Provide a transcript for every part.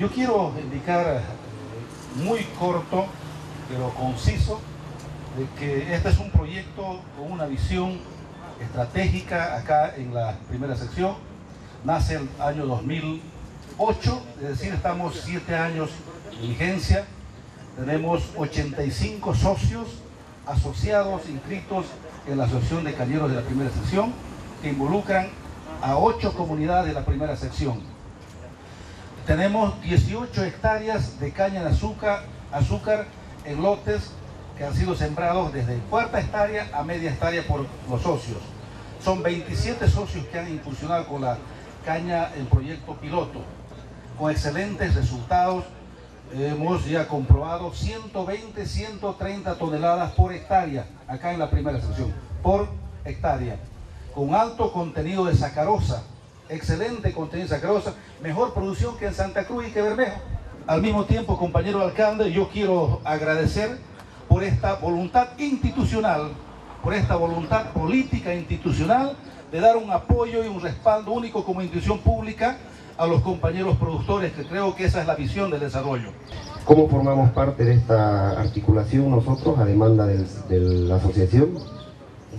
Yo quiero indicar eh, muy corto, pero conciso, que este es un proyecto con una visión estratégica acá en la primera sección. Nace el año 2008, es decir, estamos siete años de vigencia. Tenemos 85 socios asociados, inscritos en la Asociación de Cañeros de la primera sección, que involucran a ocho comunidades de la primera sección tenemos 18 hectáreas de caña de azúcar, azúcar en lotes que han sido sembrados desde cuarta hectárea a media hectárea por los socios. Son 27 socios que han incursionado con la caña en proyecto piloto, con excelentes resultados. Hemos ya comprobado 120, 130 toneladas por hectárea, acá en la primera sección, por hectárea, con alto contenido de sacarosa, excelente contenido sacrosa, mejor producción que en Santa Cruz y que Bermejo. Al mismo tiempo, compañero alcalde, yo quiero agradecer por esta voluntad institucional, por esta voluntad política institucional de dar un apoyo y un respaldo único como institución pública a los compañeros productores, que creo que esa es la visión del desarrollo. ¿Cómo formamos parte de esta articulación nosotros a demanda de la asociación?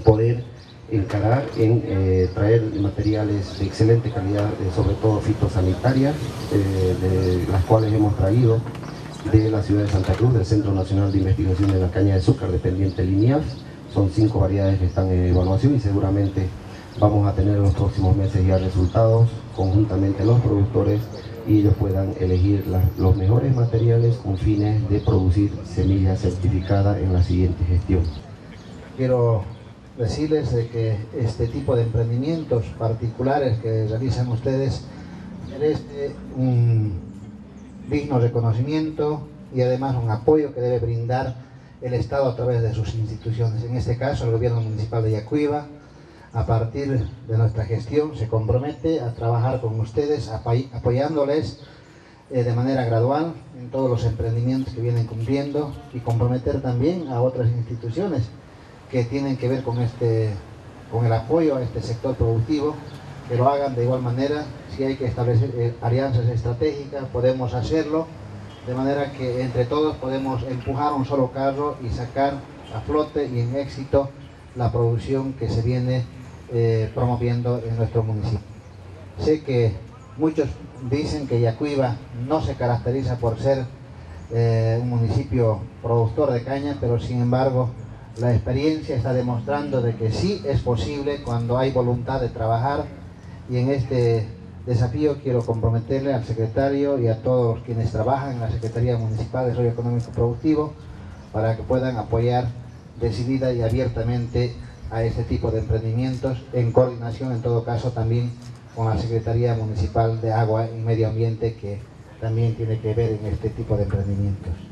Poder encarar en eh, traer materiales de excelente calidad, eh, sobre todo fitosanitarias, eh, de las cuales hemos traído de la ciudad de Santa Cruz, del Centro Nacional de Investigación de la Caña de Azúcar, dependiente lineal. Son cinco variedades que están en evaluación y seguramente vamos a tener en los próximos meses ya resultados conjuntamente los productores y ellos puedan elegir los mejores materiales con fines de producir semillas certificadas en la siguiente gestión. Quiero decirles de que este tipo de emprendimientos particulares que realizan ustedes merece un digno reconocimiento y además un apoyo que debe brindar el Estado a través de sus instituciones. En este caso, el Gobierno Municipal de Yacuiba, a partir de nuestra gestión, se compromete a trabajar con ustedes, apoyándoles eh, de manera gradual en todos los emprendimientos que vienen cumpliendo y comprometer también a otras instituciones que tienen que ver con, este, con el apoyo a este sector productivo, que lo hagan de igual manera. Si hay que establecer eh, alianzas estratégicas, podemos hacerlo, de manera que entre todos podemos empujar un solo carro y sacar a flote y en éxito la producción que se viene eh, promoviendo en nuestro municipio. Sé que muchos dicen que Yacuiba no se caracteriza por ser eh, un municipio productor de caña, pero sin embargo la experiencia está demostrando de que sí es posible cuando hay voluntad de trabajar y en este desafío quiero comprometerle al secretario y a todos quienes trabajan en la Secretaría Municipal de Desarrollo Económico Productivo para que puedan apoyar decidida y abiertamente a este tipo de emprendimientos en coordinación en todo caso también con la Secretaría Municipal de Agua y Medio Ambiente que también tiene que ver en este tipo de emprendimientos.